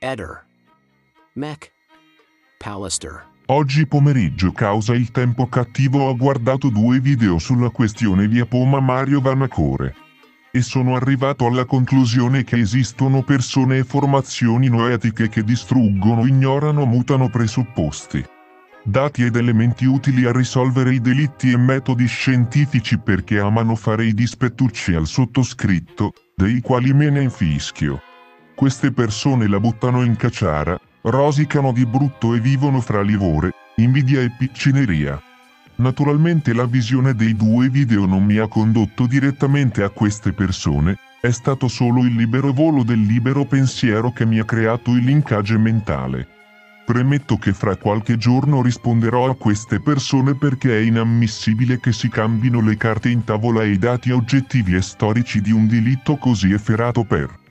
Eder. Mac. Pallister. Oggi pomeriggio causa il tempo cattivo ho guardato due video sulla questione via Poma Mario Vanacore. E sono arrivato alla conclusione che esistono persone e formazioni noetiche che distruggono, ignorano, mutano presupposti. Dati ed elementi utili a risolvere i delitti e metodi scientifici perché amano fare i dispettucci al sottoscritto, dei quali me ne infischio. Queste persone la buttano in cacciara, rosicano di brutto e vivono fra livore, invidia e piccineria. Naturalmente la visione dei due video non mi ha condotto direttamente a queste persone, è stato solo il libero volo del libero pensiero che mi ha creato il linkage mentale. Premetto che fra qualche giorno risponderò a queste persone perché è inammissibile che si cambino le carte in tavola e i dati oggettivi e storici di un delitto così efferato per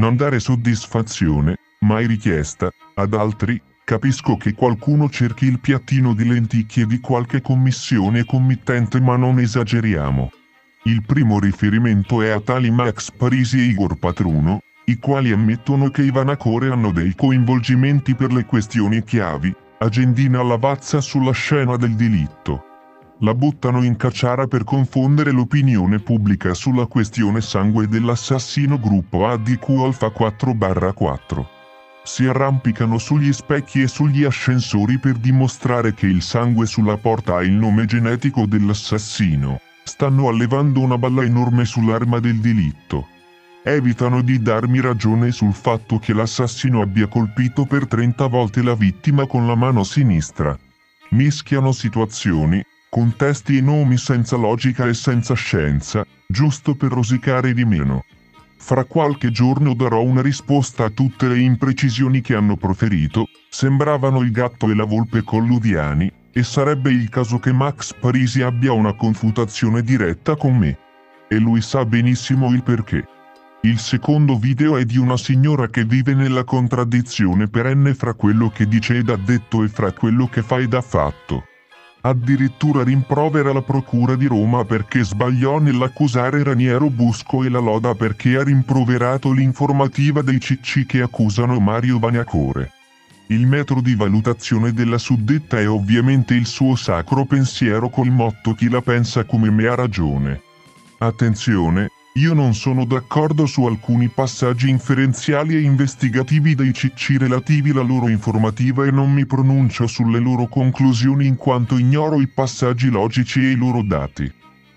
non dare soddisfazione, mai richiesta, ad altri, capisco che qualcuno cerchi il piattino di lenticchie di qualche commissione committente ma non esageriamo. Il primo riferimento è a tali Max Parisi e Igor Patruno, i quali ammettono che i Vanacore hanno dei coinvolgimenti per le questioni chiavi, agendina lavazza sulla scena del delitto. La buttano in cacciara per confondere l'opinione pubblica sulla questione sangue dell'assassino gruppo ADQ Alfa 4-4 si arrampicano sugli specchi e sugli ascensori per dimostrare che il sangue sulla porta ha il nome genetico dell'assassino. Stanno allevando una balla enorme sull'arma del delitto. Evitano di darmi ragione sul fatto che l'assassino abbia colpito per 30 volte la vittima con la mano sinistra. Mischiano situazioni, contesti e nomi senza logica e senza scienza, giusto per rosicare di meno. Fra qualche giorno darò una risposta a tutte le imprecisioni che hanno proferito, sembravano il gatto e la volpe colludiani, e sarebbe il caso che Max Parisi abbia una confutazione diretta con me. E lui sa benissimo il perché. Il secondo video è di una signora che vive nella contraddizione perenne fra quello che dice ed ha detto e fra quello che fa ed ha fatto. Addirittura rimprovera la Procura di Roma perché sbagliò nell'accusare Raniero Busco e la Loda perché ha rimproverato l'informativa dei CC che accusano Mario Vaniacore. Il metro di valutazione della suddetta è ovviamente il suo sacro pensiero col motto chi la pensa come me ha ragione. Attenzione, io non sono d'accordo su alcuni passaggi inferenziali e investigativi dei CC relativi alla loro informativa e non mi pronuncio sulle loro conclusioni in quanto ignoro i passaggi logici e i loro dati.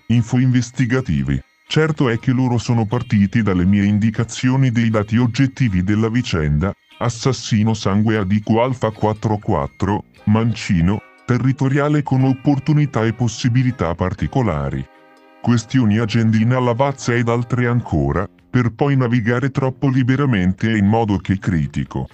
Info investigativi. Certo è che loro sono partiti dalle mie indicazioni dei dati oggettivi della vicenda, assassino sangue ADQ Alfa 44, mancino, territoriale con opportunità e possibilità particolari questioni agendina lavazza ed altre ancora, per poi navigare troppo liberamente e in modo che critico.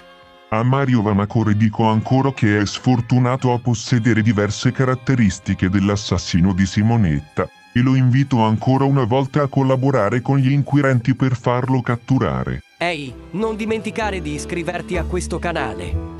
A Mario Vanacore dico ancora che è sfortunato a possedere diverse caratteristiche dell'assassino di Simonetta, e lo invito ancora una volta a collaborare con gli inquirenti per farlo catturare. Ehi, non dimenticare di iscriverti a questo canale.